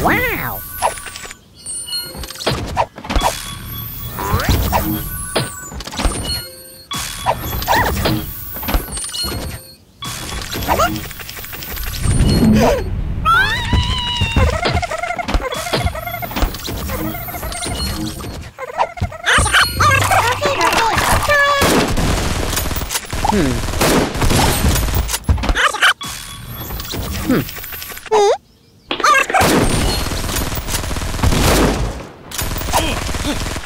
Wow! Hmm. hmm. うん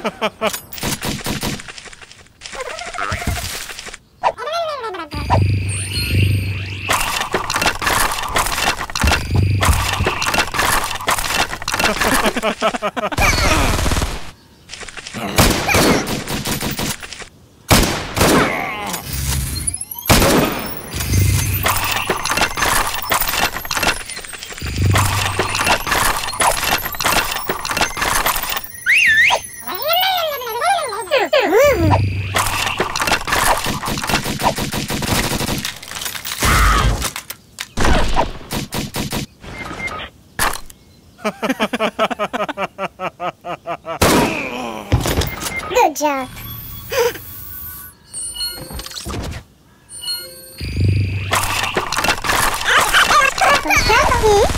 ハハハハ Good job. Okay.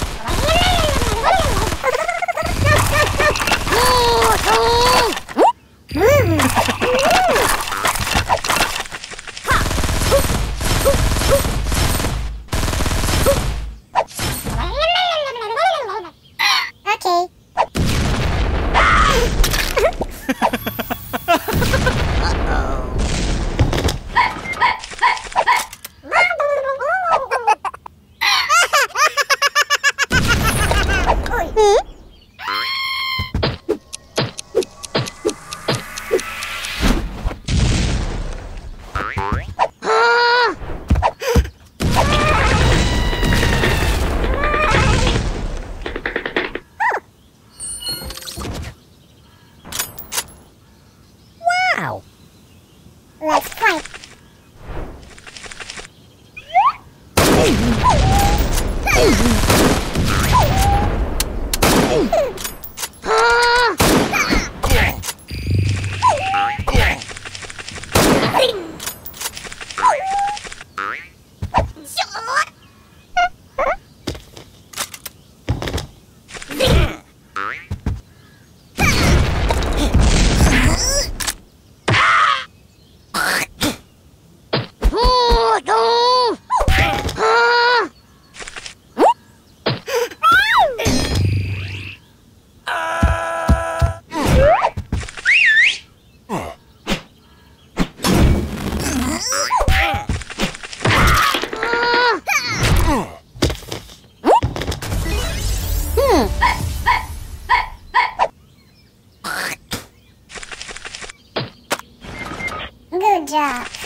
Oh! Good job.